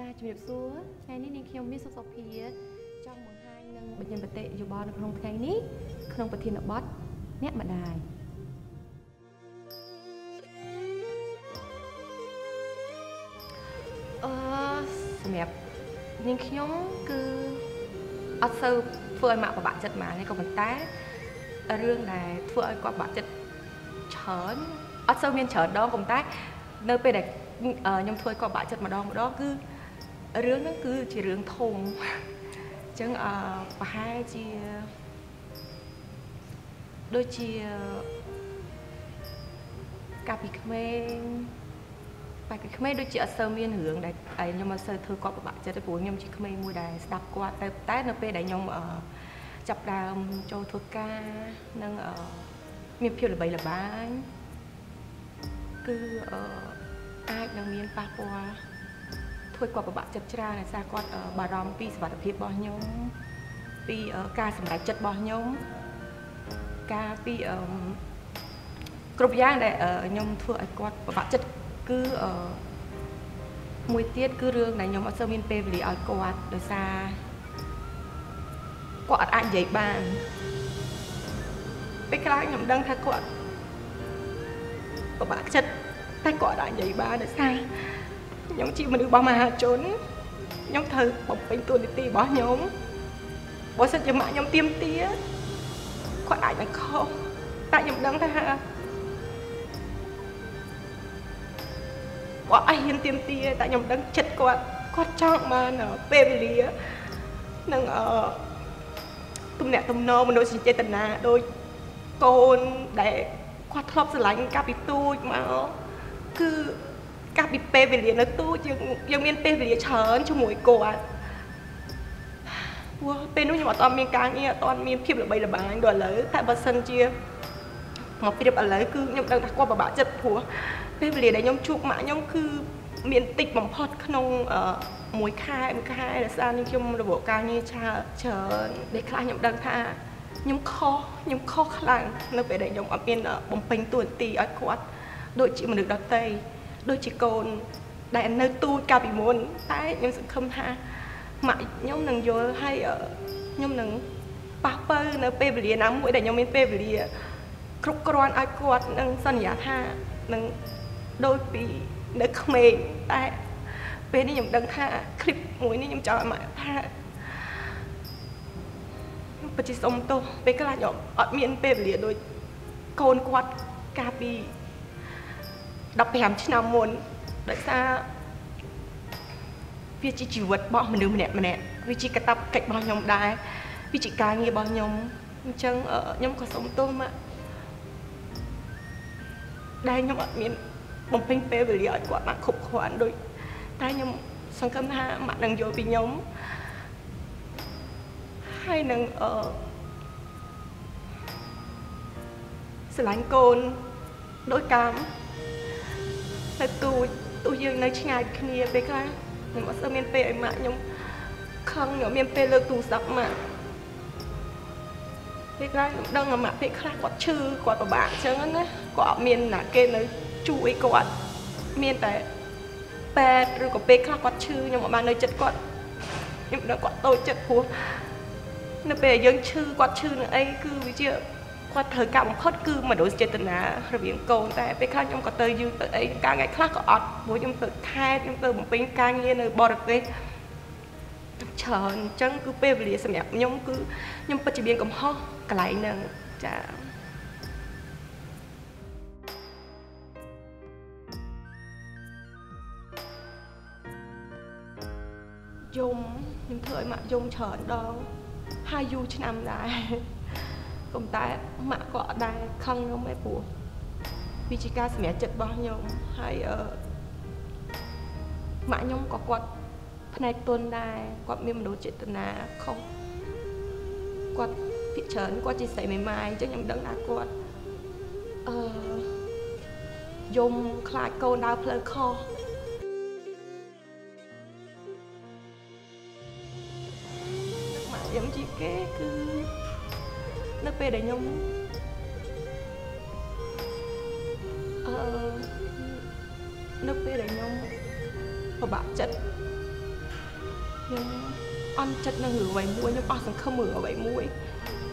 ចាជំរាបសួរថ្ងៃនេះនាងខ្ញុំមានសុខសុភាចង់បង្ហាញនឹងបញ្ញត្តិបតិយោបល់នៅក្នុងថ្ងៃនេះក្នុងប្រធានបទអ្នកម្ដាយអឺសម្រាប់នាងខ្ញុំគឺអត់សូវធ្វើឲ្យម៉ាក់ពិបាកចិត្តហ្មងទេក៏ប៉ុន្តែរឿងដែលធ្វើឲ្យគាត់ពិបាកចិត្តច្រើនអត់សូវមានច្រើនដងក៏ប៉ុន្តែនៅពេលដែលខ្ញុំធ្វើឲ្យគាត់ពិបាកចិត្តម្ដងម្ដងគឺ រឿងហ្នឹងគឺជារឿងធំអញ្ចឹងអឺប្រហែលជាដូចជាកាលពីក្មេងបែបក្មេងដូចជាអត់សូវមានរឿងដែលខ្ញុំអត់សូវធ្វើគាត់ពិបាកចិត្តទេព្រោះខ្ញុំជាក្មេងមួយដែលស្ដាប់គាត់តែតែនៅពេលដែលខ្ញុំចាប់ដើមចូលធ្វើការនិងមានភាពល្បីល្បាញគឺអាចនឹងមានប៉ះពាល់ ធ្វើគាត់ពិបាកចិត្តច្រើនដោយសារគាត់បារម្ភពីសុខភាពរបស់ខ្ញុំពីការសម្រេចចិត្តរបស់ខ្ញុំការពីគ្រប់យ៉ាងដែលខ្ញុំធ្វើឲ្យគាត់ពិបាកចិត្តគឺអឺមួយទៀតគឺរឿងដែលខ្ញុំអត់សូវមានពេលវេលាឲ្យគាត់ដោយសារគាត់អត់អាចនិយាយបានពេលខ្លះខ្ញុំដឹងថាគាត់ពិបាកចិត្តតែគាត់អាចនិយាយបានដោយសារ ខ្ញុំជាមនុស្សរបស់មហាជនខ្ញុំត្រូវបំពេញតួនាទីរបស់ខ្ញុំបើសិនជាម៉ាក់ខ្ញុំទៀមទាគាត់អាចនឹងខុសតែខ្ញុំដឹងថាគាត់អីហ៊ានទៀមទាតែខ្ញុំដឹងចិត្តគាត់គាត់ចង់បានពេលវេលានឹងអឺទំនាក់ទំនងមនុស្សចេតនាដូចកូនដែលគាត់ធ្លាប់ស្រឡាញ់កាលពីទូចមកគឺ កាលពីពេលវេលានៅទូចយើងយើងមានពេលវេលាច្រើនជាមួយគាត់ព្រោះពេលនោះខ្ញុំអត់មានការងារអត់មានភាពល្បីល្បាញដល់ឥឡូវតែបើសិនជាមកប្រៀបឥឡូវគឺខ្ញុំដឹងថាគាត់ពិបាកចិត្តព្រោះពេលវេលាដែលខ្ញុំជួបម៉ាក់ខ្ញុំគឺមានតិចបំផុតក្នុងមួយខែមួយខែដោយសារនេះខ្ញុំរបបការងារច្រើនច្រើនដែលខ្លះខ្ញុំដឹងថាខ្ញុំខុសខ្ញុំខុសខ្លាំងនៅពេលដែលខ្ញុំអត់មានបំពេញតួនាទីឲ្យគាត់ដូចជាមនុស្សដទៃ ដូចជាកូនដែលនៅទូចកាលពីមុនតែខ្ញុំសង្ឃឹមថាម៉ាក់ខ្ញុំនឹងយល់ហើយខ្ញុំនឹងប៉ះពើនៅពេលវេលាណាមួយដែលខ្ញុំមានពេលវេលាគ្រប់គ្រាន់ឲ្យគាត់នឹងសន្យាថានឹងដូចពីនៅក្មេងតែពេលនេះខ្ញុំដឹងថាคลิปមួយនេះខ្ញុំចង់ឲ្យមកថាពិតជាសុំទោសពេលខ្លះខ្ញុំអត់មានពេលវេលាដូចកូនគាត់កាលពី 15ឆ្នាំមុនដោយសារវាជាជីវិតរបស់មនុស្សម្នាក់ម្នាក់វាជាកាតព្វកិច្ចរបស់ខ្ញុំដែរវាជាការងាររបស់ខ្ញុំអញ្ចឹងខ្ញុំក៏សុំទោសមកដែលខ្ញុំអត់មានបំពេញពេលវេលាឲ្យគាត់បានគ្រប់គ្រាន់ដូចតែខ្ញុំសង្ឃឹមថាម៉ាក់នឹងយល់ពីខ្ញុំហើយនឹងអឺស្រឡាញ់កូនដោយកាម ទៅទូចទោះយើងនៅឆ្ងាយគ្នាពេលខ្លះខ្ញុំអត់សូវមានពេលឲ្យម៉ាក់ខ្ញុំខឹងខ្ញុំមានពេលលើកទូរស័ព្ទម៉ាក់ពេលខ្លះខ្ញុំដឹងម៉ាក់ពេលខ្លះគាត់ឈឺគាត់ពិបាកអញ្ចឹងណាគាត់អត់មានណាគេនៅជួយគាត់មានតែពេទ្យឬក៏ពេលខ្លះគាត់ឈឺខ្ញុំអត់បាននៅចិត្តគាត់ខ្ញុំដឹងគាត់តូចចិត្តព្រោះនៅពេលយើងឈឺគាត់ឈឺនឹងអីគឺវាជា គាត់ត្រូវការបំផុតគឺមនោចេតនារវាងកូនតែពេលខ្លះខ្ញុំក៏ទៅយូរទៅអីការថ្ងៃខ្លះក៏អត់ព្រោះខ្ញុំទៅខេតខ្ញុំទៅបំពេញការងារនៅបរទេសច្រើនអញ្ចឹងគឺពេលវេលាសម្រាប់ខ្ញុំគឺខ្ញុំពិតជាមានកំហុសកន្លែងហ្នឹងចាយំខ្ញុំធ្វើឲ្យម៉ាក់យំច្រើនដងហើយយូរឆ្នាំដែរ ប៉ុន្តែម៉ាក់ក៏អត់ដែរខឹងខ្ញុំឯព្រោះវាជាការសម្រេចចិត្តរបស់ខ្ញុំហើយអឺម៉ាក់ខ្ញុំក៏គាត់ផ្នែកទុនដែរគាត់មានមនោចេតនាខុសគាត់ភិកច្រើនគាត់ជាស្រីមេម៉ាយអញ្ចឹងខ្ញុំដឹងថាគាត់អឺយំខ្លាចកូនដើរផ្លូវខុសខ្ញុំជាគេគឺ នៅពេលដែលខ្ញុំអឺនៅពេលដែលខ្ញុំពិបាកចិត្តខ្ញុំអន់ចិត្តនឹងរឿងអ្វីមួយខ្ញុំអស់សង្ឃឹមរឿងអ្វីមួយ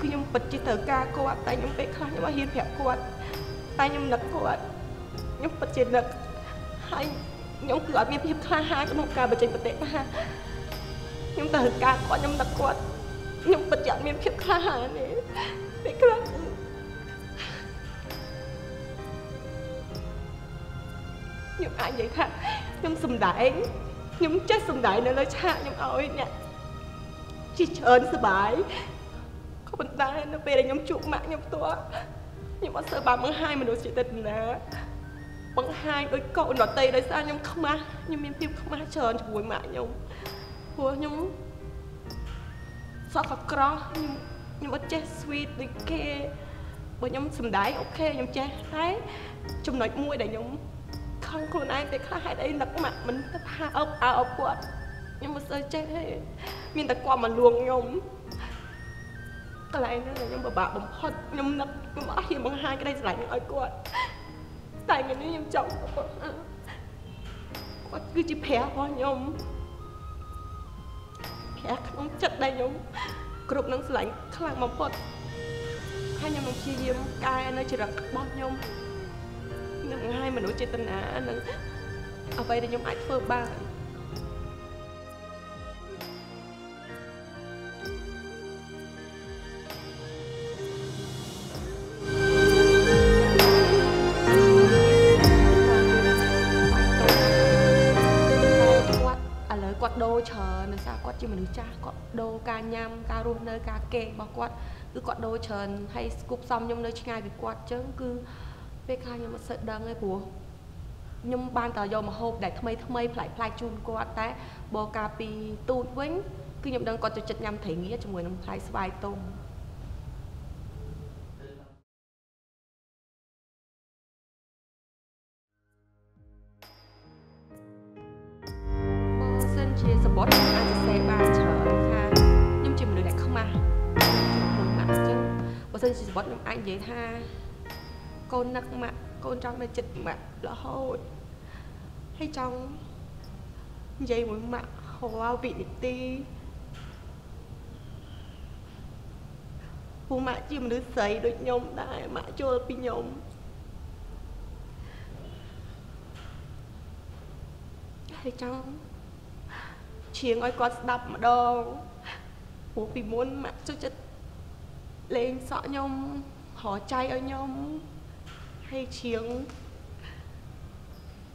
គឺខ្ញុំពិតជាត្រូវការគាត់តែខ្ញុំពេលខ្លះខ្ញុំអត់ហ៊ានប្រាប់គាត់តែខ្ញុំនឹកគាត់ខ្ញុំពិតជានឹកហើយខ្ញុំគឺអត់មានភាពក្លាហានក្នុងការបញ្ចេញប្រតិបត្តិខ្ញុំត្រូវការគាត់ខ្ញុំនឹកគាត់ខ្ញុំពិតជាអត់មានភាពក្លាហានទេ ពេលខ្លះខ្ញុំអាចនិយាយថាខ្ញុំសំដែងខ្ញុំចេះសំដែងនៅលើឆាកខ្ញុំឲ្យអ្នកជិះច្រើនសុបាយក៏ប៉ុន្តែនៅពេលដែលខ្ញុំជួបម៉ាក់ខ្ញុំផ្ទាល់ខ្ញុំអត់សូវបានបង្ហាញមនុស្សចិត្តណាបង្ហាញដោយកូនដតីដោយសារខ្ញុំខ្មាស់ខ្ញុំមានភាពខ្មាស់ច្រើនជាមួយម៉ាក់ខ្ញុំព្រោះខ្ញុំសក់ក៏ក្រោះខ្ញុំ ខ្ញុំអត់ចេះ sweet ដូចគេបើខ្ញុំសំដែងអូខេខ្ញុំចេះតែចំណុចមួយដែលខ្ញុំខឹងខ្លួនឯងពេលខ្លះហេតុអីនឹកម៉ាក់មិនថាអើបអើបគាត់ខ្ញុំមិនសូវចេះទេមានតែគាត់មកលួងខ្ញុំកន្លែងហ្នឹងខ្ញុំពិបាកបំផុតខ្ញុំនឹកខ្ញុំអត់ហ៊ានបង្ហាញក្តីស្រឡាញ់ឲ្យគាត់តែថ្ងៃនេះខ្ញុំចង់គាត់គឺជាព្រះរបស់ខ្ញុំព្រះក្នុងចិត្តដែលខ្ញុំ គ្រប់នឹងស្រឡាញ់ខ្លាំងបំផុតហើយខ្ញុំនឹងព្យាយាមកែនៅចរិតរបស់ខ្ញុំនឹងបង្ហាញមនុស្សចេតនានឹងអ្វីដែលខ្ញុំអាចធ្វើបាន ញ៉ាំការរស់នៅការគេងរបស់គាត់គឺគាត់ដូរច្រើនហើយស្គប់សំខ្ញុំនៅឆ្ងាយពីគាត់អញ្ចឹងគឺពេលខ្លះខ្ញុំអត់សូវដឹងទេព្រោះខ្ញុំបានតែយកមកហូបដែលថ្មីថ្មីប្លែកប្លែកជូនគាត់តែបើកាលពីទូតវិញគឺខ្ញុំដឹងគាត់ចូលចិត្តញ៉ាំត្រីងៀជាមួយនឹងផ្លែស្វាយទុំ បើសិនជាសបុតខ្ញុំអាចនិយាយថាកូននឹកម៉ាក់កូនចង់នៅចិត្តម៉ាក់រហូតហើយចង់និយាយមួយម៉ាក់រាល់វិនាទីពូម៉ាក់ជាមនុស្សស្រីដូចខ្ញុំដែរម៉ាក់ចូលពីខ្ញុំហើយចង់ឈៀងឲ្យគាត់ស្ដាប់ម្ដងព្រោះពីមុនម៉ាក់ចូលចិត្ត លេងសក់ខ្ញុំរកចៃឲ្យខ្ញុំហើយឈៀង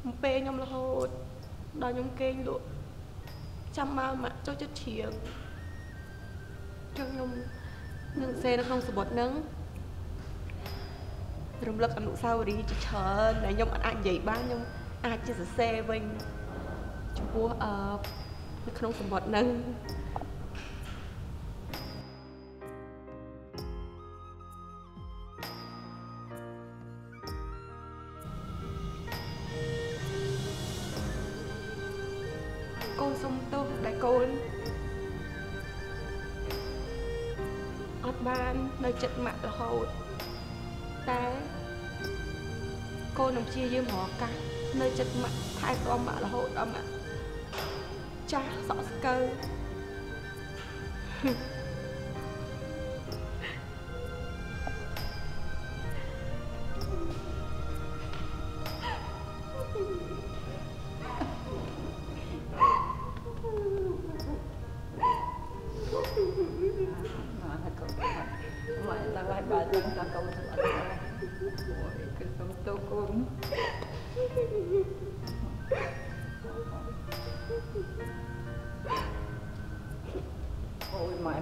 មកពេលខ្ញុំរហូតដល់ខ្ញុំគេងលក់ចាំមកម៉ាក់ចូលចិត្តឈៀងចឹងខ្ញុំនឹងសេនៅក្នុងសបុតនឹងរំលឹកអនុស្សាវរីយ៍ជាច្រើនដែលខ្ញុំអាចនិយាយបានខ្ញុំអាចជាសរសេរវិញចំពោះអឺនៅក្នុងសបុតនឹង បាននៅចិត្តម៉ាក់រហូតតែកូននឹងព្យាយាមរកឱកាសនៅចិត្តម៉ាក់ថែទាំម៉ាក់រហូតដល់ម៉ាក់ចាស់សក់ស្កើអូ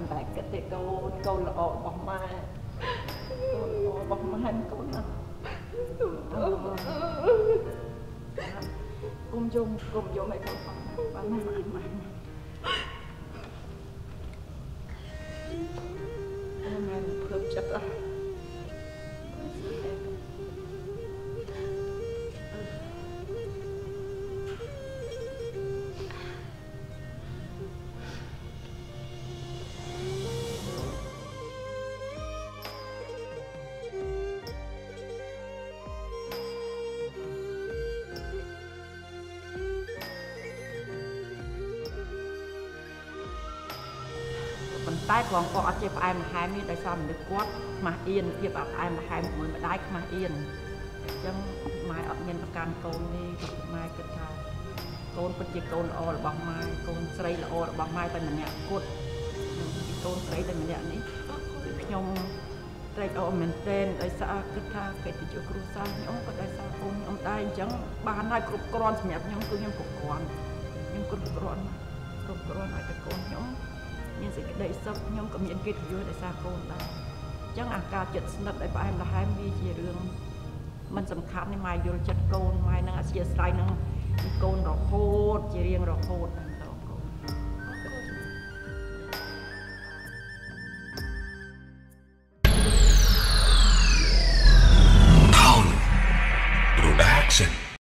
យម៉ែមិនតែគិតទេកូនកូនល្អរបស់ម៉ែកូនល្អរបស់ម៉ែកូនណាគុំយំគុំយំឲ្យកូនបានម៉ែម៉ែម៉ែម៉ែភើបចិត្តអស់ តែគ្រាន់គាត់អត់ចេះផ្អែមល្ហែមនេះដោយសារមនុស្សគាត់ខ្មាស់អៀនភាពផ្អែមល្ហែមជាមួយម្ដាយខ្មាស់អៀនអញ្ចឹងម៉ែអត់មានប្រកាន់កូននេះម៉ែគិតថាកូនពិតជាកូនល្អរបស់ម៉ែកូនស្រីល្អរបស់ម៉ែតែម្នាក់គត់ពីកូនស្រីតែម្នាក់នេះគឺខ្ញុំត្រេកអរមែនទែនដោយសារគិតថាកិត្តិយសគ្រួសារខ្ញុំក៏ដោយសារកូនខ្ញុំដែរអញ្ចឹងបានហើយគ្រប់គ្រាន់សម្រាប់ខ្ញុំគឺខ្ញុំគ្រប់គ្រាន់ខ្ញុំគ្រប់គ្រាន់គ្រប់គ្រាន់ឲ្យតែកូនខ្ញុំ មានសេចក្តីសុខខ្ញុំក៏មានកិត្តិយសដោយសារកូនដែរអញ្ចឹងអាការចិត្តស្និទ្ធឲ្យផ្អែមល្ហែមវាជារឿងมันសំខាន់នេះម៉ែយល់ចិត្តកូនម៉ែនឹងអធិស្ឋាននឹងកូនរហូត ជារៀងរហូតហ្នឹង